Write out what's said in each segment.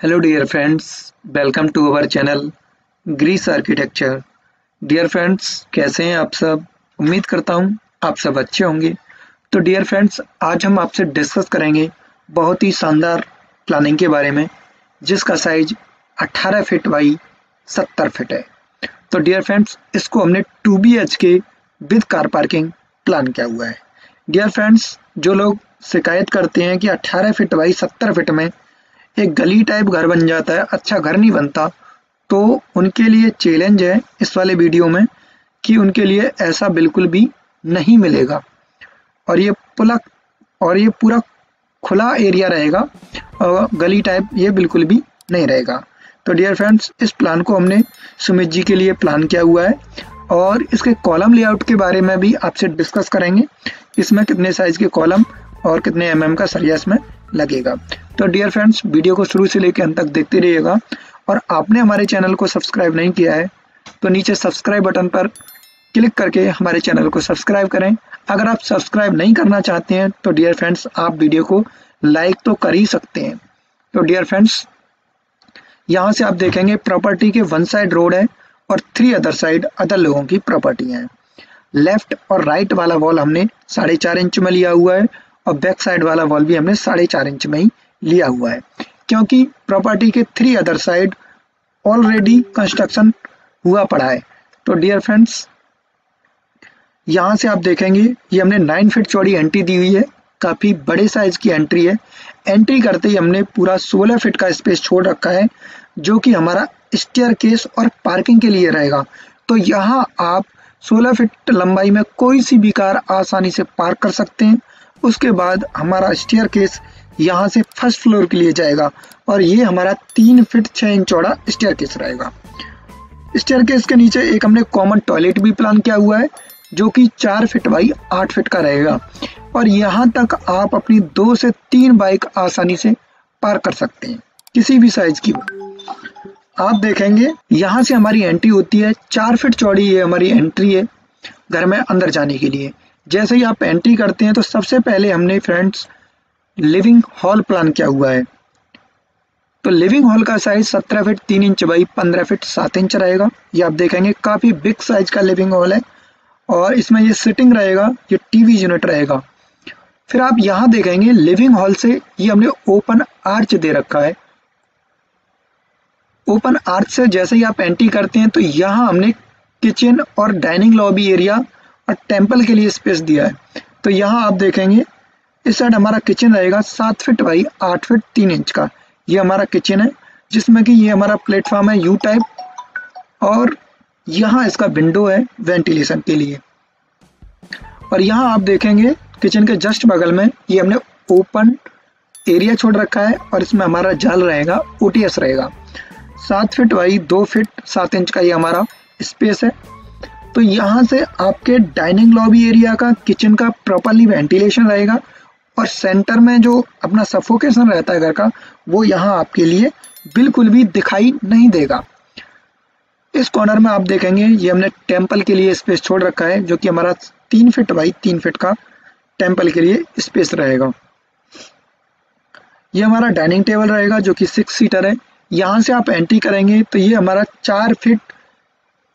Hello dear friends, welcome to our channel Greece architecture dear friends कैसे हैं आप सब? उम्मीद करता हूँ आप सब अच्छे होंगे। तो डियर फ्रेंड्स आज हम आपसे डिस्कस करेंगे बहुत ही शानदार प्लानिंग के बारे में जिसका साइज़ 18 फीट बाई 70 फीट है। तो डियर फ्रेंड्स इसको हमने two B H K with car parking plan किया हुआ है। डियर फ्रेंड्स जो लोग शिकायत करते हैं कि 18 फीट बाई 70 फीट में एक गली टाइप घर बन जाता है अच्छा घर नहीं बनता। तो उनके लिए चैलेंज है इस वाले वीडियो में कि उनके लिए ऐसा बिल्कुल भी नहीं मिलेगा। और ये पूरा और ये पूरा खुला एरिया रहेगा, और गली टाइप ये बिल्कुल भी नहीं रहेगा। तो डियर फ्रेंड्स इस प्लान को हमने सुमित जी के लिए प्लान किया हुआ है, और इसके कॉलम लेआउट के बारे में भी आपसे डिस्कस करेंगे। इसमें कितने साइज़ के कॉलम और कितने एम mm का सरिया इसमें लगेगा। तो डियर फ्रेंड्स वीडियो को शुरू से लेकर अंत तक देखते रहिएगा। और आपने हमारे चैनल को सब्सक्राइब नहीं किया है तो नीचे सब्सक्राइब बटन पर क्लिक करके हमारे चैनल को सब्सक्राइब करें। अगर आप सब्सक्राइब नहीं करना चाहते हैं तो डियर फ्रेंड्स आप वीडियो को लाइक तो कर ही सकते हैं। तो डियर फ्रेंड्स यहाँ से आप देखेंगे प्रॉपर्टी के वन साइड रोड है और थ्री अदर साइड अदर लोगों की प्रॉपर्टी है। लेफ़्ट और राइट वाला वॉल हमने साढ़े चार इंच में लिया हुआ है और बैक साइड वाला वॉल भी हमने साढ़े चार इंच में ही लिया हुआ है। क्योंकि प्रॉपर्टी के three other side already construction हुआ पड़ा है। तो डियर फ्रेंड्स यहाँ से आप देखेंगे, ये हमने नाइन फीट चौड़ी एंट्री दी हुई है। काफ़ी बड़े साइज़ की एंट्री है। एंट्री करते ही हमने पूरा 16 फीट का स्पेस छोड़ रखा है, जो कि हमारा स्टेयर केस और पार्किंग के लिए रहेगा। तो यहाँ आप 16 फीट लंबाई में कोई सी भी कार आसानी से पार्क कर सकते हैं। उसके बाद हमारा स्टेयर केस यहाँ से फ़र्स्ट फ्लोर के लिए जाएगा और ये हमारा तीन फिट छः इंच चौड़ा स्टेयर केस रहेगा। स्टेयर केस के नीचे एक हमने कॉमन टॉयलेट भी प्लान किया हुआ है, जो कि चार फिट बाई आठ फिट का रहेगा। और यहाँ तक आप अपनी दो से तीन बाइक आसानी से पार कर सकते हैं, किसी भी साइज़ की आप देखेंगे, यहाँ से हमारी एंट्री होती है, चार फिट चौड़ी ये हमारी एंट्री है, घर में अंदर जाने के लिए। जैसे ही आप एंट्री करते हैं तो सबसे पहले हमने फ्रेंड्स लिविंग हॉल प्लान किया हुआ है? तो लिविंग हॉल का साइज़ सत्रह फीट तीन इंच बाई पंद्रह फीट सात इंच रहेगा। ये आप देखेंगे काफ़ी बिग साइज़ का लिविंग हॉल है और इसमें ये सिटिंग रहेगा, ये टीवी यूनिट रहेगा। फिर आप यहाँ देखेंगे लिविंग हॉल से ये हमने ओपन आर्च दे रखा है। ओपन आर्च से जैसे ही आप एंट्री करते हैं तो यहाँ हमने किचन और डाइनिंग लॉबी एरिया और टेंपल के लिए स्पेस दिया है। तो यहाँ आप देखेंगे इस साइड हमारा किचन रहेगा सात फिट बाई आठ फिट तीन इंच का। ये हमारा किचन है, जिसमें कि ये हमारा प्लेटफॉर्म है यू टाइप और यहाँ इसका विंडो है वेंटिलेशन के लिए। और यहाँ आप देखेंगे किचन के जस्ट बगल में ये हमने ओपन एरिया छोड़ रखा है और इसमें हमारा जाल रहेगा ओटीएस रहेगा। सात फिट बाई दो फिट सात इंच का ये हमारा स्पेस है। तो यहाँ से आपके डाइनिंग लॉबी एरिया का किचन का प्रॉपरली वेंटिलेशन रहेगा और सेंटर में जो अपना सफोकेशन रहता है घर का, वो यहाँ आपके लिए बिल्कुल भी दिखाई नहीं देगा। इस कॉर्नर में आप देखेंगे, ये हमने टेंपल के लिए स्पेस छोड़ रखा है, जो कि हमारा तीन फिट बाई तीन फिट का टेंपल के लिए स्पेस रहेगा। ये हमारा डाइनिंग टेबल रहेगा, जो कि सिक्स सीटर है। यहाँ से आप एंट्री करेंगे तो ये हमारा चार फिट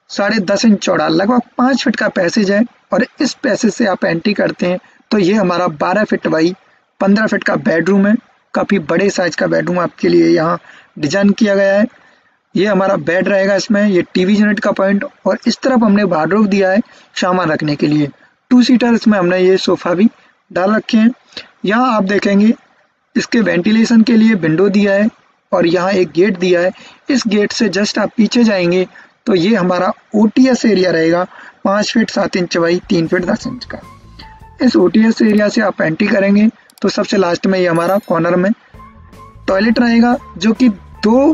साढ़े दस इंच चौड़ा, लगभग पाँच फिट का पैसेज है, और इस पैसेज से आप एंट्री करते हैं तो ये हमारा बारह फिट बाई पंद्रह फिट का बेडरूम है। काफ़ी बड़े साइज़ का बेडरूम आपके लिए यहाँ डिज़ाइन किया गया है। ये हमारा बेड रहेगा इसमें, ये टीवी यूनिट का पॉइंट और इस तरफ़ हमने वार्डरोब दिया है सामान रखने के लिए। टू सीटर इसमें हमने ये सोफा भी डाल रखे हैं। यहाँ आप देखेंगे, इसके वेंटिलेशन के लिए विंडो दिया है और यहाँ एक गेट दिया है। इस गेट से जस्ट आप पीछे जाएँगे तो ये हमारा ओ एरिया रहेगा, पाँच फीट सात इंच बाई तीन फीट दस इंच का। इस ओटीएस एरिया से आप एंट्री करेंगे तो सबसे लास्ट में ये हमारा कॉर्नर में टॉयलेट रहेगा, जो कि दो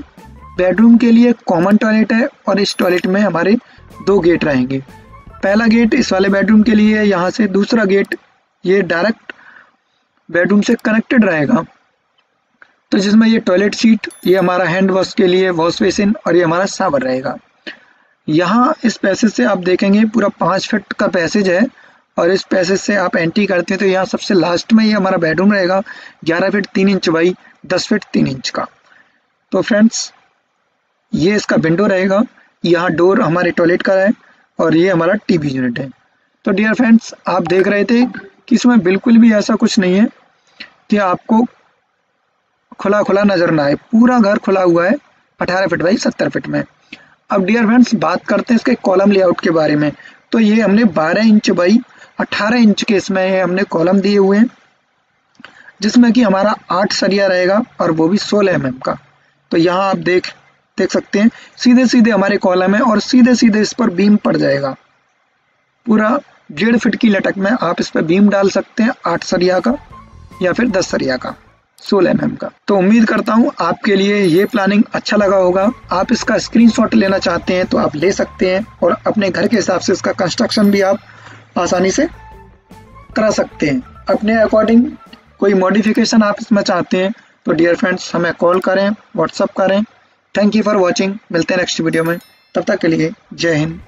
बेडरूम के लिए कॉमन टॉयलेट है और इस टॉयलेट में हमारे दो गेट रहेंगे। पहला गेट इस वाले बेडरूम के लिए है, यहाँ से दूसरा गेट ये डायरेक्ट बेडरूम से कनेक्टेड रहेगा। तो जिसमें ये टॉयलेट सीट ये हमारा हैंड वॉश के लिए वॉश बेसिन और ये हमारा सावर रहेगा। यहाँ इस पैसेज से आप देखेंगे, पूरा पाँच फिट का पैसेज है और इस पैसेज से आप एंट्री करते हैं तो यहाँ सबसे लास्ट में ये हमारा बेडरूम रहेगा, ग्यारह फिट तीन इंच बाई दस फिट तीन इंच का। तो फ्रेंड्स ये इसका विंडो रहेगा, यहाँ डोर हमारे टॉयलेट का है, और ये हमारा टीवी यूनिट है। तो डियर फ्रेंड्स आप देख रहे थे कि इसमें बिल्कुल भी ऐसा कुछ नहीं है कि आपको खुला खुला नज़र ना आए। पूरा घर खुला हुआ है, अठारह फिट बाई सत्तर फिट में। अब डियर फ्रेंड्स बात करते हैं इसके कॉलम लेआउट के बारे में। तो ये हमने 12 इंच बाई 18 इंच के इसमें हमने कॉलम दिए हुए हैं, जिसमें कि हमारा आठ सरिया रहेगा और वो भी 16 एम mm का। तो यहाँ आप देख देख सकते हैं सीधे सीधे हमारे कॉलम है और सीधे सीधे इस पर बीम पड़ जाएगा। पूरा डेढ़ फिट की लटक में आप इस पर बीम डाल सकते हैं, आठ सरिया का या फिर दस सरिया का, सोलह एम का। तो उम्मीद करता हूँ आपके लिए ये प्लानिंग अच्छा लगा होगा। आप इसका स्क्रीनशॉट लेना चाहते हैं तो आप ले सकते हैं और अपने घर के हिसाब से इसका कंस्ट्रक्शन भी आप आसानी से करा सकते हैं। अपने अकॉर्डिंग कोई मॉडिफिकेशन आप इसमें चाहते हैं तो डियर फ्रेंड्स हमें कॉल करें व्हाट्सअप करें। थैंक यू फॉर वॉचिंग मिलते हैं नेक्स्ट वीडियो में। तब तक के लिए जय हिंद।